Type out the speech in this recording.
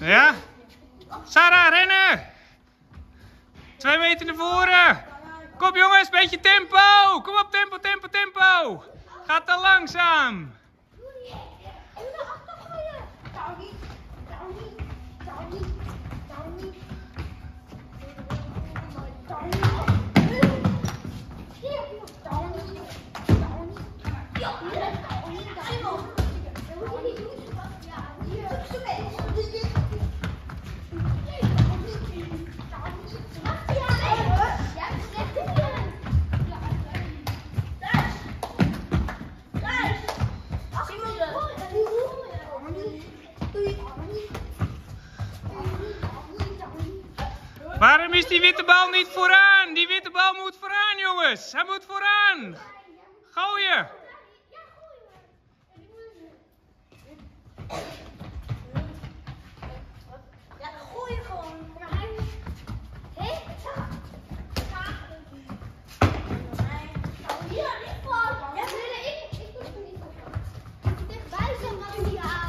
Ja? Sarah, rennen! Twee meter naar voren! Kom jongens, beetje tempo! Kom op, tempo, tempo, tempo! Gaat te langzaam! Waarom is die witte bal niet vooraan? Die witte bal moet vooraan, jongens. Hij moet vooraan. Gooi je. Ja, gooi je. Ja, gooi je gewoon. Hé, taak. Ja, niet, man. Ja, wilde ik? Ik moest het niet verplaatsen. Ik moet echt buiten, man.